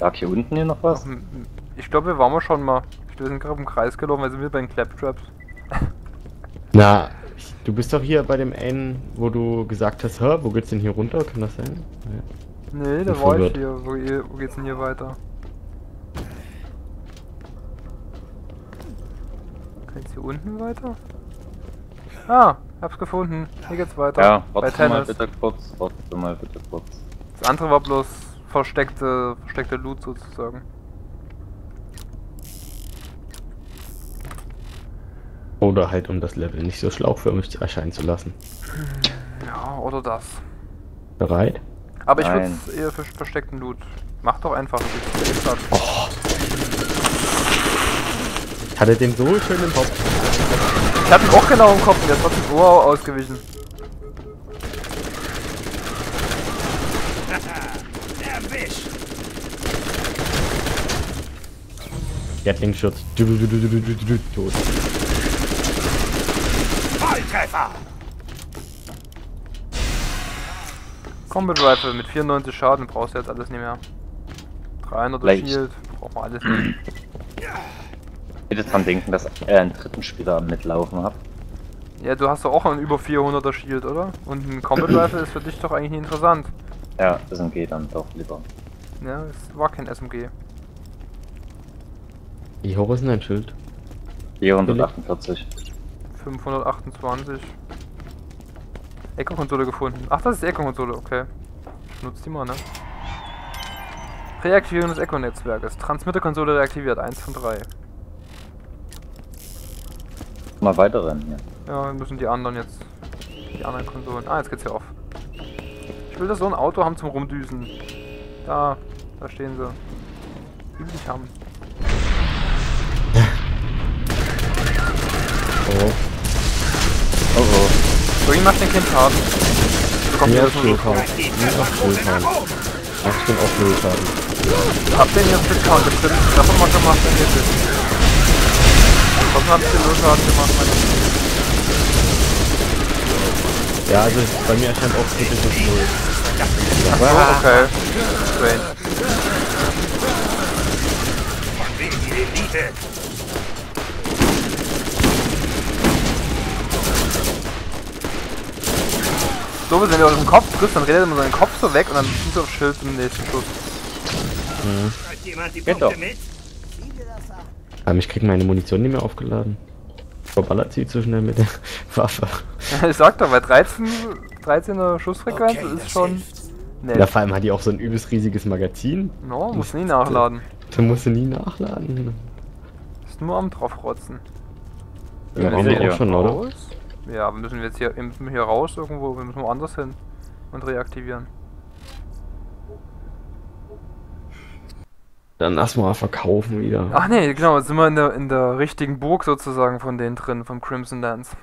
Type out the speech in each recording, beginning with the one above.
Lag hier unten hier noch was? Ich glaube, wir waren wir schon mal. Wir sind gerade im Kreis gelaufen, weil sind wir bei den Claptraps. Na, ich- du bist doch hier bei dem einen, wo du gesagt hast, hör, wo geht's denn hier runter? Kann das sein? Ja. Nee, da war ich hier. Wo, wo geht's denn hier weiter? Geht's hier unten weiter? Ah, hab's gefunden. Hier geht's weiter. Ja, warte mal bitte kurz, warte mal bitte kurz. Das andere war bloß versteckte, versteckte Loot sozusagen. Oder halt, um das Level nicht so schlauchförmig erscheinen zu lassen. Ja, oder das. Bereit? Aber ich würde es eher für versteckten Loot. Mach doch einfach, extra. Ich hatte den so schön im Kopf. Ich hatte ihn auch genau im Kopf und der ist trotzdem wow ausgewichen. Gatling-Schutz. Du, du, du, du, du, du, du, Tot. Volltreffer! Combat Rifle mit 94 Schaden brauchst du jetzt alles nicht mehr. 300 Leicht. Shield, braucht man alles nicht. Bitte dran denken, dass er einen dritten Spieler mitlaufen hat. Ja, du hast doch auch einen über 400er Shield, oder? Und ein Combat Rifle ist für dich doch eigentlich nicht interessant. Ja, SMG dann doch lieber. Ja, es war kein SMG. Wie hoch ist denn dein Schild? 448. 528. Echo-Konsole gefunden. Ach, das ist die Echo-Konsole, okay. Ich nutze die mal, ne? Reaktivierung des Echo-Netzwerkes. Transmitterkonsole reaktiviert, 1 von 3. Mal weiter rennen hier. Ja, wir müssen die anderen jetzt. Die anderen Konsolen. Ah, jetzt geht's hier auf. Ich will, dass so ein Auto haben zum Rumdüsen. Da, da stehen sie. Üblich haben. Oh. Oh oh. Irgendwie macht den Kind Schaden. Bekommt ihr das nur so. Ach, ich bin auf Schulfahren. Habt ihr jetzt Discount bestimmt davon mal gemacht, wenn ihr wisst? Trotzdem habt ihr nur Schaden gemacht, meine Ja, also bei mir erscheint auch kritisches Null. Oh, okay. Strange. Wegen die Elite! So, wenn ihr euren Kopf trifft, dann redet ihr immer seinen Kopf so weg und dann schießt ihr auf Schild zum nächsten Schuss. Die Geht doch. Aber ich krieg meine Munition nicht mehr aufgeladen. Verballert sie zu schnell mit der Waffe. ich sag doch, bei 13, 13er Schussfrequenz Okay, ist schon. Nee, Ja, vor allem hat die auch so ein übelst riesiges Magazin. no, muss nie nachladen. Da musst du nie nachladen. Ist nur am draufrotzen. Ja, Ja, waren wir auch schon, oder? Ja, wir müssen jetzt hier, müssen wir hier raus irgendwo, wir müssen woanders hin und reaktivieren. Dann lass mal verkaufen wieder. Ach nee, genau, jetzt sind wir in der, in der richtigen Burg sozusagen von denen drin, vom Crimson Dance.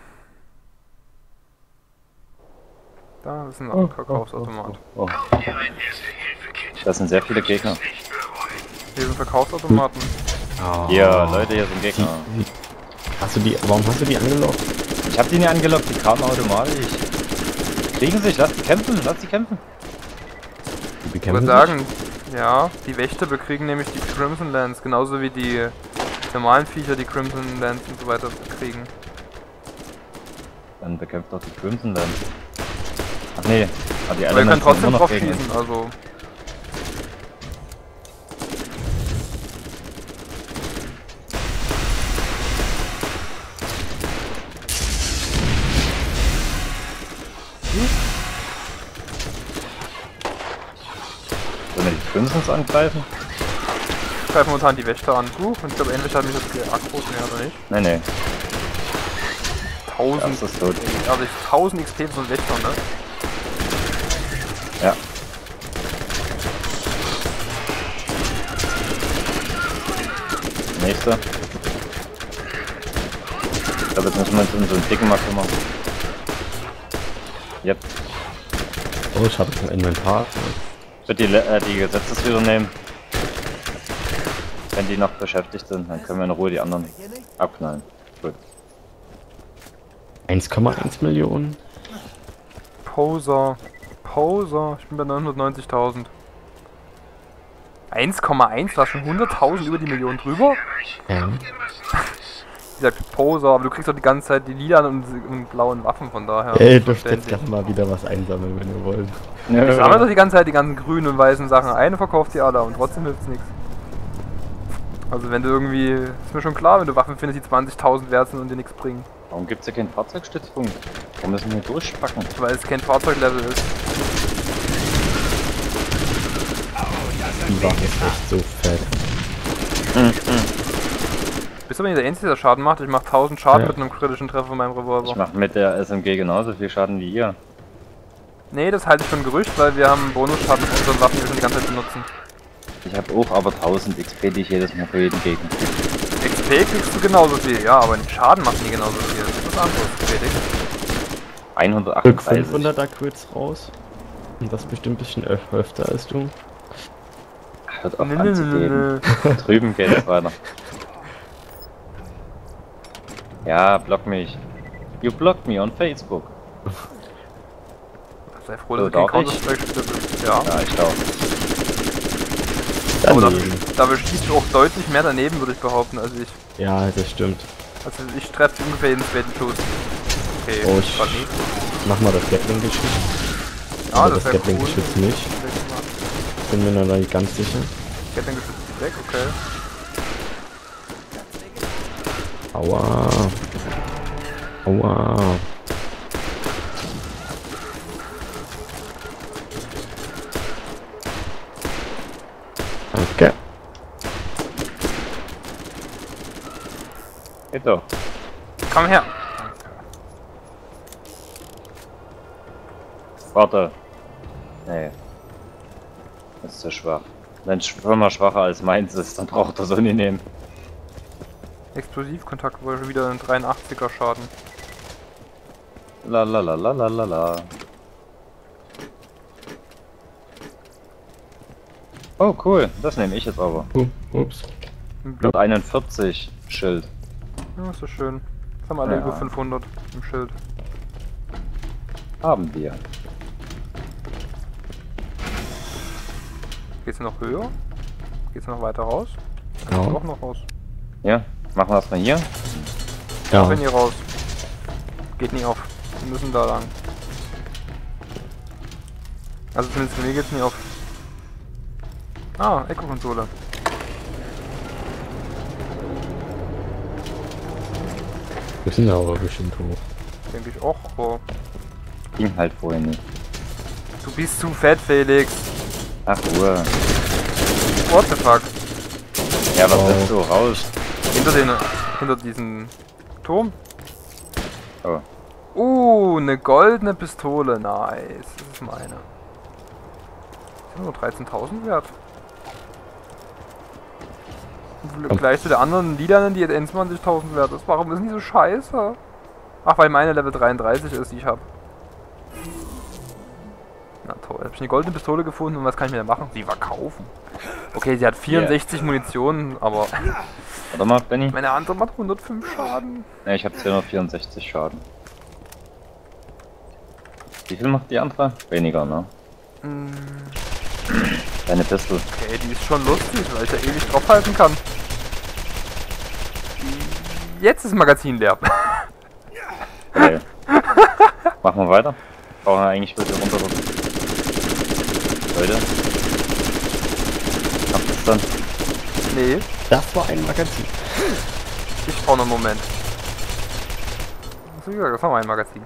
Da ist ein Oh, Verkaufsautomat. oh. Das sind sehr viele Gegner. Hier sind Verkaufsautomaten. Oh. Hier, Leute, hier sind Gegner. Hast du die, warum hast du die angelockt? Ich hab die nicht angelockt, die kamen automatisch. Kriegen sich, lass die kämpfen, lass die kämpfen. Die Ich bekämpfen würde sich? sagen, ja, die Wächter bekriegen nämlich die Crimson Lands, genauso wie die normalen Viecher die Crimson Lands und so weiter kriegen. Dann bekämpft doch die Crimson dann. Ach nee, aber die Aber ihr könnt sind trotzdem drauf schießen, also. Crimsons angreifen? Ich greife momentan die Wächter an. Huch, und ich glaube, endlich hat mich das geackert, mehr oder nicht? Nee, nee, 1000, das ist tot. also ich 1000 XP für so einen Wächter, ne? Ja. Nächster. Ich glaube, jetzt müssen wir uns um so einen dicken Marker machen. Yep. Oh, ich habe ein Inventar. Ich würde die, äh, die Gesetzesführer nehmen. Wenn die noch beschäftigt sind, dann können wir in Ruhe die anderen abknallen. Gut. 1,1 Millionen. Poser. Poser. Ich bin bei 990.000. 1,1, du hast schon 100.000 über die Million drüber. Ja. Gesagt, Poser, aber du kriegst doch die ganze Zeit die lilanen und, und blauen Waffen, von daher. Ey, dürft jetzt gleich mal wieder was einsammeln, wenn ihr wollt. Ich sammle doch die ganze Zeit die ganzen grünen und weißen Sachen ein und verkauft die alle und trotzdem hilft's nichts. Also wenn du irgendwie, ist mir schon klar, wenn du Waffen findest, die 20.000 wert sind und dir nichts bringen. Warum gibt's hier keinen Fahrzeugstützpunkt? Warum müssen wir durchpacken? Weil es kein Fahrzeuglevel ist. Die Waffe ist echt so fett. Bist du aber nicht der Einzige, der Schaden macht? Ich mach 1000 Schaden Ja. mit einem kritischen Treffer von meinem Ich Revolver. mache mit der SMG genauso viel Schaden wie ihr. Nee, das halte ich für ein Gerücht, weil wir haben Bonusschaden von unseren Waffen, die wir schon die ganze Zeit benutzen. Ich habe auch aber 1000 XP, die ich jedes Mal für jeden Gegner kriege. XP kriegst du genauso viel, ja, aber Schaden macht nie genauso viel. Das ist was anderes, Felix. Rück 138. 500er Quits raus. Und das bestimmt ein bisschen öf öfter als du. Hört auf Nö, nö, nö, nö, anzugeben. Drüben geht es weiter. Ja, block mich. You blocked me on Facebook. Sei froh, So, dass du kein bist. Ja. Ja, ich glaube. Aber dafür, dafür schießt du auch deutlich mehr daneben, würde ich behaupten, als ich. Ja, das stimmt. Also ich treffe ungefähr jeden zweiten Schuss. Okay, Oh, ich-. Mach mal das Gatling-Geschütz. Ja, Aber Ah, das das wäre cool. Gatling-Geschütz nicht. Bin mir noch nicht ganz sicher. Gatling geschützt ist weg, okay. Aua. Aua. Danke. Doch. Komm her. Warte. Nee. Das ist zu schwach. Wenn Schwimmer schwacher als meins ist, dann braucht er so nie nehmen. Explosivkontakt war schon wieder ein 83er Schaden. La la la la la la la. Oh cool, das nehme ich jetzt aber. Uh, ups. Ein Block. 41 Schild. Ja, ist so schön. Jetzt haben wir alle Ja. über 500 im Schild. Haben wir. Geht's noch höher? Geht's noch weiter raus? Ja. Auch noch raus. Ja, machen wir erstmal hier. Ja. Wenn ihr raus. Geht nie auf. Wir müssen da lang. Also zumindest für mir geht's nie auf. Ah, Echo-Konsole. Wir sind ja aber bestimmt hoch. Denke ich auch, aber Ging halt vorher nicht. du bist zu fett, Felix. Ach Ruhe. What the fuck? Ja, was Oh. bist du? Raus. Hinter den, hinter diesem Turm. Oh. Uh, eine goldene Pistole. Nice. Das ist meine. Ist nur 13.000 wert. Im Vergleich zu der anderen lilanen, die jetzt 21.000 wert ist. Warum ist die so scheiße? Ach, weil meine Level 33 ist, die ich habe. Na toll, hab ich eine goldene Pistole gefunden und was kann ich mit der machen? Sie verkaufen. Okay, sie hat 64 Munition, aber Warte mal, Benny. meine andere macht 105 Schaden. Ne, ich habe 264 Schaden. Wie viel macht die andere? Weniger, ne? Mm, Deine Pistol. Okay, die ist schon lustig, weil ich da ewig draufhalten kann. Jetzt ist das Magazin leer. Okay. Machen wir weiter. Brauchen wir eigentlich bitte runter. Leute. Habt ihr's dann? nee, Das war ein Magazin. ich brauche noch einen Moment. Das war mein Magazin.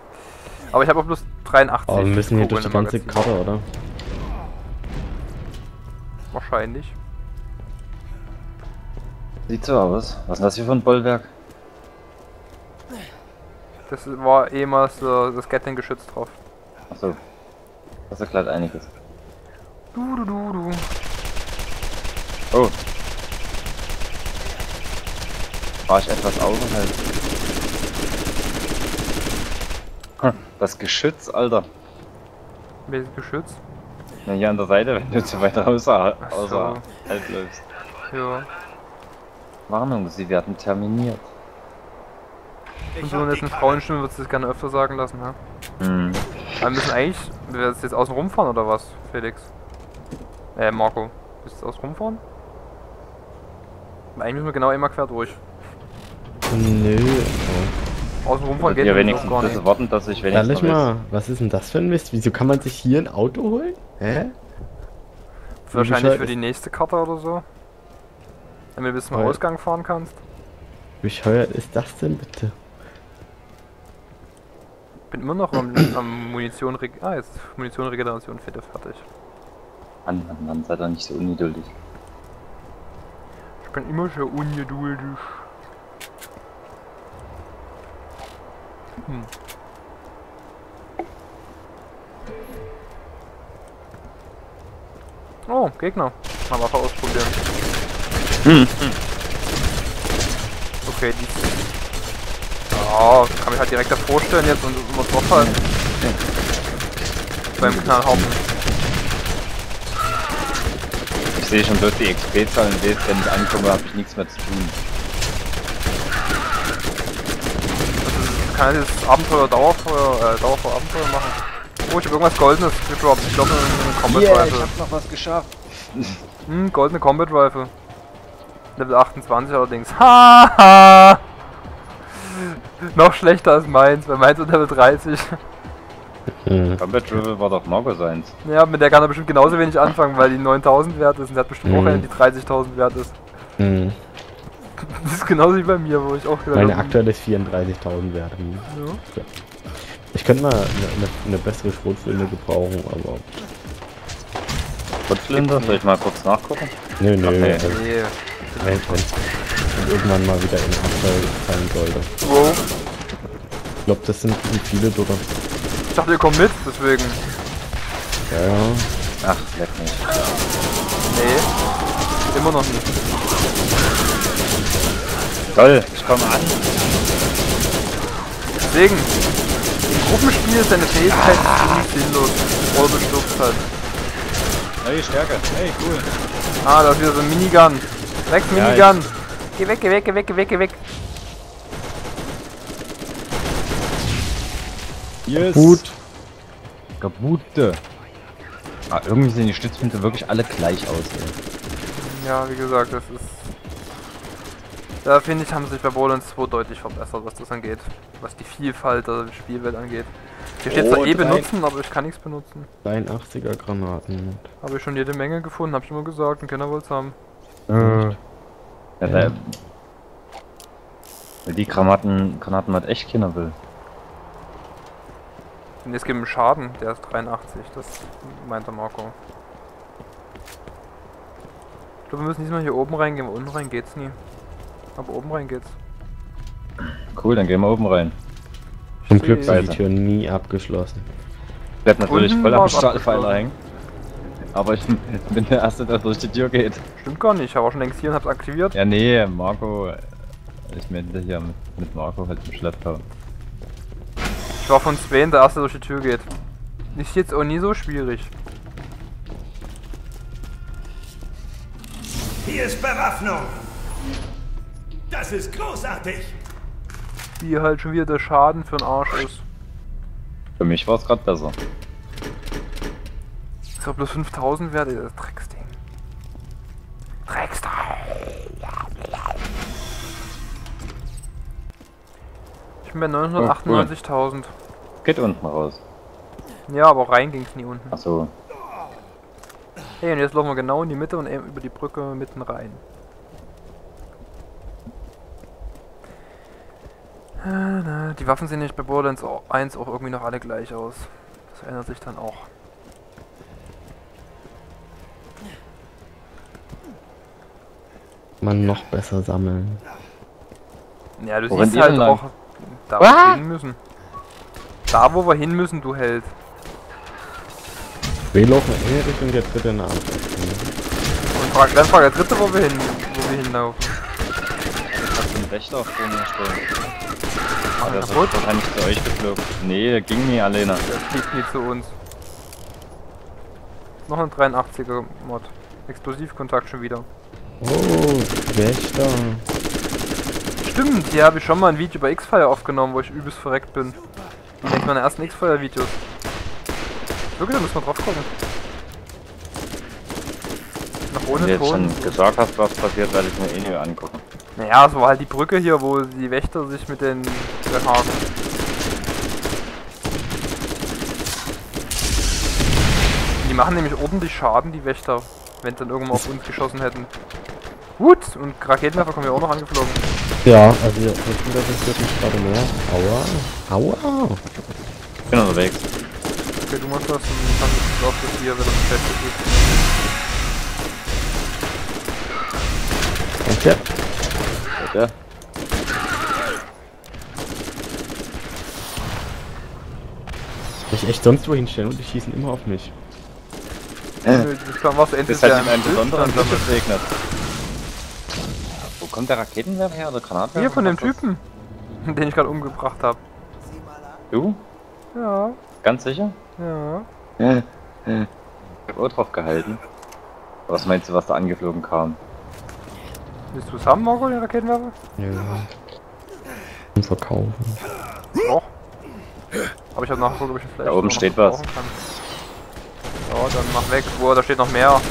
Aber ich habe auch bloß 83 Aber wir müssen hier durch die ganze Magazin. Karte, oder? Wahrscheinlich. Sieht so aus. Was ist denn das hier für ein Bollwerk? Das war ehemals äh, das Gatling-Geschütz drauf. Achso. Das erklärt einiges. Du, du, du, du. Oh. War ich etwas außerhalb? Hm, Das Geschütz, Alter. Welches Geschütz? Na, hier an der Seite, wenn du zu weit außer, Ach so. außerhalb läufst. Ja. Warnung, sie werden terminiert. Und so in letzten Frauenstimmen würdest du das gerne öfter sagen lassen, ja? Hm. Wir müssen eigentlich, wir werden jetzt außen rumfahren oder was, Felix? Äh, Marco. Willst du aus rumfahren? Eigentlich müssen wir genau immer quer durch. Nö. Außen rumfahren geht ja wenigstens gar nicht. warten, dass ich wenigstens Ehrlich mal, was ist denn das für ein Mist? Wieso kann man sich hier ein Auto holen? Hä? Wahrscheinlich für ist- die nächste Karte oder so. Damit du bis zum Weil- Ausgang fahren kannst. Wie bescheuert ist das denn bitte? Bin immer noch am, am Munition... Ah, jetzt Munition Regeneration fehlt ja fertig. Mann, Mann, Mann, sei doch nicht so ungeduldig. Ich bin immer schon ungeduldig. Hm. Oh, Gegner. Mal Waffe ausprobieren. Hm. Okay, die. Ja, kann mich halt direkt davor stellen jetzt und immer drauf halten. Beim Knallhaufen. Ich sehe schon bloß die XP-Zahlen, sehe wenn ich ankomme, habe ich nichts mehr zu tun. Also, kann ja dieses Abenteuer Dauerfeuer, äh, Dauerfeuer Abenteuer machen. Oh, ich hab irgendwas Goldenes gedroppt. Ich glaube, eine Combat Rifle. noch was geschafft. Hm, goldene Combat Rifle. Level 28 allerdings. Haha! Noch schlechter als meins, weil meins ist Level 30. Hm. Combat Drivel war doch Margo seins. Ja, mit der kann er bestimmt genauso wenig anfangen, weil die 9000 wert ist und der hat bestimmt auch Mhm. eine, die 30.000 wert ist. Hm. Das ist genauso wie bei mir, wo ich auch gedacht Meine hab, aktuelle ist 34.000 wert. Hm. Ja. Ich könnte mal eine, eine, eine bessere Schrotflinte gebrauchen, aber. Kurzflinte, soll ich mal kurz nachgucken? Nö, nö. Okay. also, Nee. wenn, wenn irgendwann mal wieder in Abfall fallen sollte. Wow. Ich glaube, das sind viele, oder? Ich dachte, ihr kommt mit, deswegen. Ja, ja. Ach, leck mich. Nee. Immer noch nicht. Toll, ich komme an. Deswegen. Im Gruppenspiel ist deine Fähigkeit ziemlich sinnlos. Du stirbst halt. Neue Stärke. Hey, cool. Ah, da ist wieder so ein Minigun. Rex Ja, Minigun. Geh weg, geh weg, geh weg, geh weg, geh weg. Yes. Gut. Gebote. Ah, irgendwie sehen die Stützpunkte wirklich alle gleich aus. Ey. Ja, wie gesagt, das ist. Da finde ich, haben sich bei Borderlands 2 deutlich verbessert, was das angeht. Was die Vielfalt der Spielwelt angeht. Hier steht zwar Oh, eh drei- benutzen, aber ich kann nichts benutzen. 83er Granaten. Habe ich schon jede Menge gefunden, habe ich immer gesagt, und keiner wollte es haben. Ja, Ja. Weil die Granaten, Granaten hat echt keiner will. Und jetzt gibt es Schaden, der ist 83, das meint der Marco. Ich glaube, wir müssen diesmal hier oben reingehen, unten rein geht's nie. Aber oben rein geht's. Cool, dann gehen wir oben rein. Zum Glück sind die Türen nie abgeschlossen. Ich bleib natürlich Unten voll am Stahlpfeiler hängen. Aber ich bin der Erste, der durch die Tür geht. Stimmt gar nicht, ich habe auch schon längst hier und hab's aktiviert. Ja, nee, Marco. Ich meinte hier mit, mit Marco halt im Schlepptau. Ich war von Sven der erste der durch die Tür geht. Ist jetzt auch nie so schwierig. Hier ist Bewaffnung. Das ist großartig. Wie halt schon wieder der Schaden für den Arsch ist. Für mich war es gerade besser. Ist doch bloß 5000 wert, das Drecksding. Drecksteil! Ich bin bei 998.000. Geht unten raus. Ja, aber auch rein ging's nie unten. Achso. Hey, und jetzt laufen wir genau in die Mitte und eben über die Brücke mitten rein. Die Waffen sehen nicht bei Borderlands 1 auch irgendwie noch alle gleich aus. Das ändert sich dann auch. Man noch besser sammeln. Ja, du Wo rennt siehst halt lang? auch, da müssen. Da wo wir hin müssen, du Held. Wir laufen in Richtung der dritte Name. Und frag, dann frag der dritte, wo wir hin, wo wir hinlaufen. Hast du einen Wächter vor mir stellen? Ah, der ist wahrscheinlich zu euch geflogen. Nee, der ging nie alleine. Der fliegt nie zu uns. Noch ein 83er Mod. Explosivkontakt schon wieder. Oh, Wächter. Stimmt, hier habe ich schon mal ein Video bei X-Fire aufgenommen, wo ich übelst verreckt bin. Eines meiner ersten X-Fire-Videos. Wirklich, da müssen wir drauf gucken. Noch Wenn Ohne du jetzt Ton. schon gesagt hast, was passiert, werde ich mir eh nicht angucken. Naja, so halt die Brücke hier, wo die Wächter sich mit den behaken. Die machen nämlich ordentlich Schaden, die Wächter, wenn sie dann irgendwann auf uns geschossen hätten. Gut, und Raketenwerfer kommen ja auch noch angeflogen. Ja, also der Computer wird mich gerade mehr. Aua. Aua. Ich bin unterwegs. Okay, du machst das und dann läuft das hier, wenn das Beste ist. Danke. Bitte. Ich echt sonst wo hinstellen und die schießen immer auf mich. Nö, Das kann was endlich Das hat ja in einem Bild besonderen dran Licht damit. gesegnet. Kommt der Raketenwerfer her oder Granatwerfer? Hier von dem Was? Typen, den ich gerade umgebracht habe. Du? Ja, Ganz sicher? ja. Ich hab auch drauf gehalten. Was meinst du, was da angeflogen kam? Willst du es haben, Marco, den Raketenwerfer? Ja. Und verkaufen. Doch. Aber ich habe nachgeguckt, ob ich vielleicht Da oben steht brauchen Kann. Ja, dann mach weg. Wo, da steht noch mehr.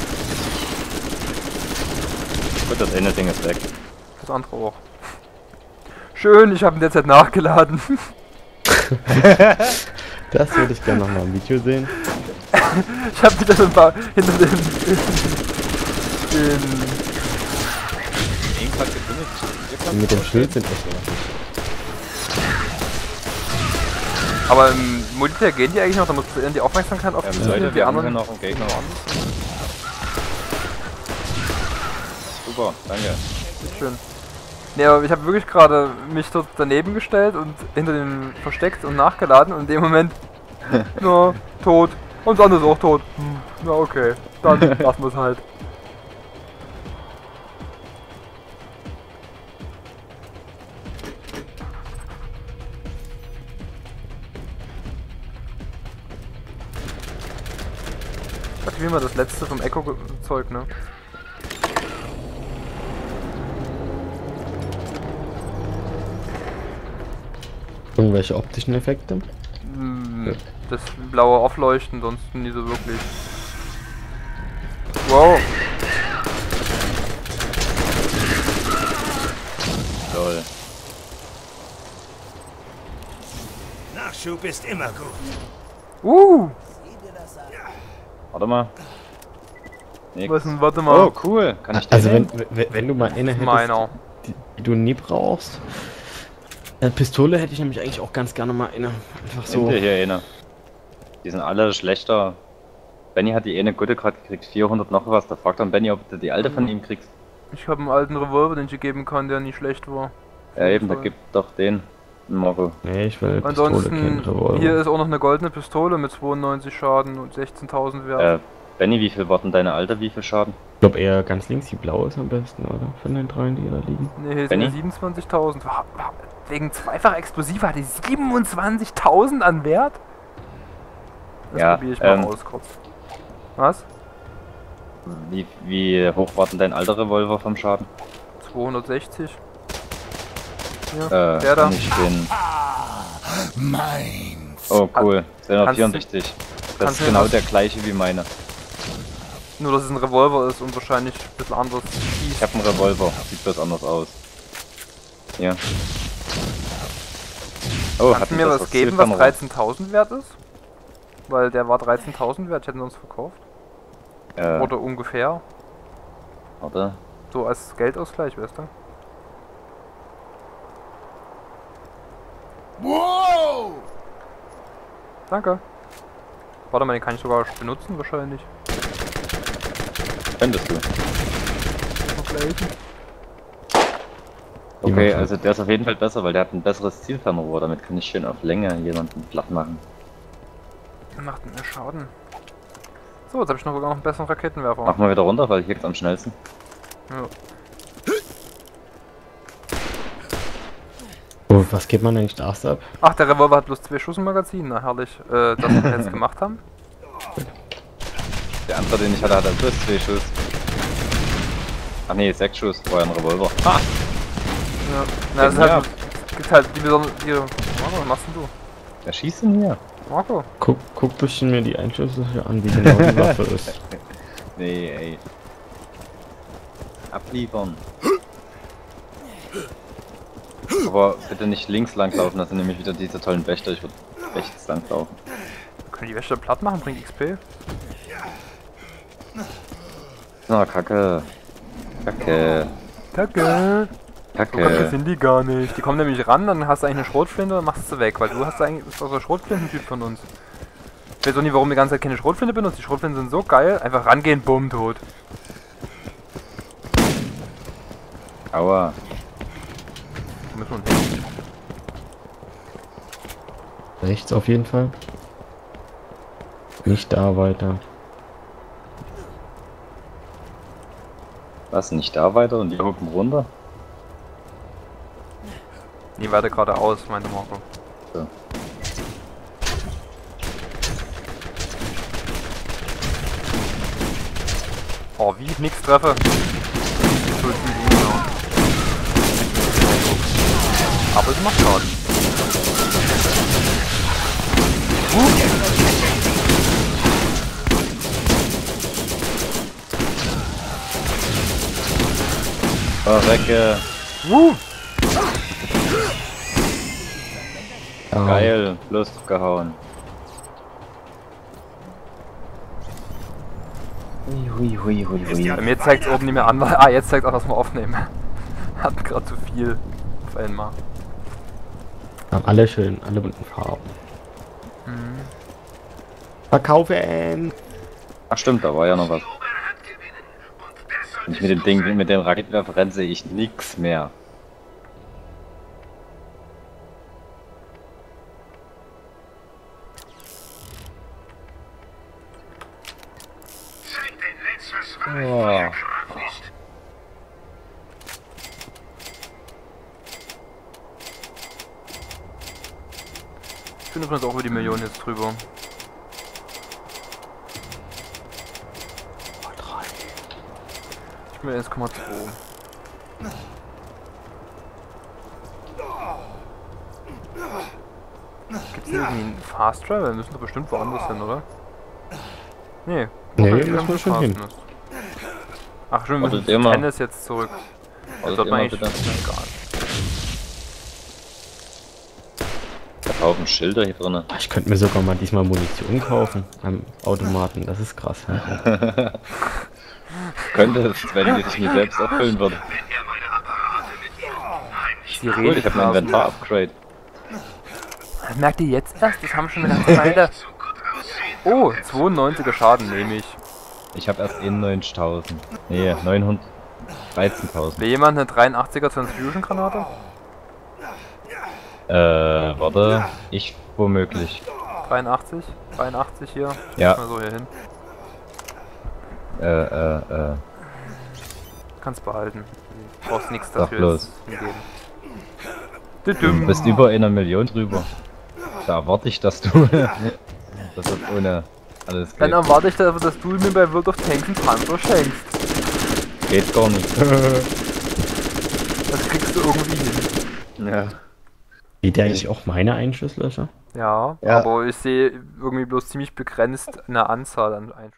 Gut, das eine Ding ist weg. Das andere auch. Schön, ich habe ihn derzeit nachgeladen. Das würde ich gerne nochmal im Video sehen. Ich habe wieder so ein paar hinter den... den mit dem Schild sind echt nervig. aber im Multiplayer gehen die eigentlich noch, da musst du die Aufmerksamkeit auf Ähm, die, Leute, die anderen. noch einen Gegner. Super, danke. Schön. Nee, aber ich habe wirklich gerade mich dort daneben gestellt und hinter dem versteckt und nachgeladen und in dem Moment, na, tot. Und andere ist auch tot. Hm, na okay, dann lassen wir es halt. Aktivieren wir das letzte vom Echo-Zeug, ne? Irgendwelche optischen Effekte? Hm, Das blaue Aufleuchten, sonst nie so wirklich. Wow, Toll. Nachschub ist immer gut. uh, Warte mal. Nix. was denn, warte mal. Oh, cool. Kann ich Also wenn, wenn, wenn du mal eine hättest, die, die du nie brauchst. Eine Pistole hätte ich nämlich eigentlich auch ganz gerne mal eine. Einfach so. hier eine. Die sind alle schlechter. Benny hat die eine gute gerade gekriegt, 400 noch was. Da fragt dann Benny, ob du die alte von ihm kriegst. Ich habe einen alten Revolver, den ich dir geben kann, der nicht schlecht war. Ja eben, da gibt doch den. Marco. Nee, ich will eine Pistole, kein Ansonsten, hier ist auch noch eine goldene Pistole mit 92 Schaden und 16.000 Wert. Äh, Benny, wie viel war denn deine alte? Wie viel Schaden? Ich glaube eher ganz links, die blaue ist am besten, oder? Von den dreien, die da liegen. Ne, hier sind Benny? ja 27.000. Wegen zweifacher Explosive hat die 27.000 an Wert? Das Ja, probiere ich mal ähm, aus kurz. Was? Wie, wie hoch war denn dein alter Revolver vom Schaden? 260? Ja, Äh, der da. ich den. Mein. Oh, cool. Kannst 264. Das ist genau der gleiche wie meine. Nur, dass es ein Revolver ist und wahrscheinlich ein bisschen anders Ich habe einen Revolver. Sieht bloß anders aus. Hier. Oh, Kannst du mir das was geben, was Zielfernrohr? 13.000 wert ist? Weil der war 13.000 wert, ich hätte ihn sonst verkauft. Äh, Oder ungefähr. warte. So als Geldausgleich, weißt du? Wow! Danke. Warte mal, den kann ich sogar benutzen wahrscheinlich. Könntest du. Vergleichen. Okay, also der ist auf jeden Fall besser, weil der hat ein besseres Zielfernrohr. Damit kann ich schön auf Länge jemanden platt machen. Macht mehr Schaden. So, jetzt habe ich noch sogar noch einen besseren Raketenwerfer. Mach mal wieder runter, weil hier geht's am schnellsten. Ja. Oh, was geht man eigentlich da ab? Ach, der Revolver hat bloß zwei Schuss im Magazin. Na herrlich. Äh, das, was wir jetzt gemacht haben. Der andere, den ich hatte, hatte bloß zwei Schuss. Ach nee, sechs Schuss, vorher ein Revolver. Ha! Ja. Na, das ist halt, es gibt halt die besondere. Die, Marco, was machst denn du? Wer schießt denn hier? Marco? Guck, guck bisschen mir die Einschlüsse hier an, wie genau die Waffe ist. Nee, ey. abliefern. Aber bitte nicht links lang laufen, das sind nämlich wieder diese tollen Wächter. Ich würde rechts lang laufen. Können die Wäsche platt machen, bringt XP? Na, Kacke. Kacke. Kacke. So kacke Kacke. sind die gar nicht. Die kommen nämlich ran, dann hast du eigentlich eine Schrotflinte und machst sie weg, weil du hast eigentlich bist doch der Schrotflintentyp von uns. Ich weiß auch nicht, warum die ganze Zeit keine Schrotflinte benutzt. Die Schrotflinten sind so geil. Einfach rangehen, bumm, tot. Aua. Müssen wir hin? Rechts auf jeden Fall. Nicht da weiter. Was, nicht da weiter und die hupen runter? Nee, weiter geradeaus, meinte Marco. So. Oh, wie ich nix treffe. Ja. Aber sie macht Schaden. Uh, Ja. Geil. Lust gehauen. Hui, hui, hui, hui, hui. bei mir zeigt es oben nicht mehr an. weil- Ah, jetzt zeigt auch, dass wir aufnehmen. Hatten gerade zu viel auf einmal. Haben alle schön, alle bunten Farben. Mhm. Verkaufen! Ach stimmt, da war ja noch was. Wenn ich mit dem Ding, mit dem Raketenwerfer renne, sehe ich nix mehr. Drüber. Ich bin 1,2. Gibt's hier irgendwie einen Fast Travel? Wir müssen doch bestimmt woanders hin, oder? Nee. Nee, müssen wir am schon hin. ist. Ach stimmt, wir müssen. Tennis jetzt zurück. Wartet ich bitte. egal. Da Haufen Schilder hier drinnen. Ich könnte mir sogar mal diesmal Munition kaufen am Automaten. Das ist krass. Ne? Könnte es, wenn die sich nicht selbst erfüllen würde. Die Cool, ich habe mein Rede Inventar-Upgrade. Merkt ihr jetzt erst? Das haben schon eine ganze Weile. Oh, 92er Schaden nehme ich. Ich habe erst 91.000. Nee, 900. 13.000. Will jemand eine 83er Transfusion Granate? Äh, warte. Ich womöglich. 83? 83 hier? Ja. Mal so hier hin. Äh, äh, äh. Kannst behalten. Du brauchst nichts Sag dafür bloß. jetzt hingeben. Du bist über einer Million drüber. Da erwarte ich, dass du. das ohne alles Dann geht. erwarte ich, dass dass du mir bei World of Tanks einen Panzer schenkst. Geht gar nicht. Das kriegst du irgendwie hin. Ja. Geht der eigentlich auch meine Einschusslöcher? Ja, Ja. aber ich sehe irgendwie bloß ziemlich begrenzt eine Anzahl an Einschüssen.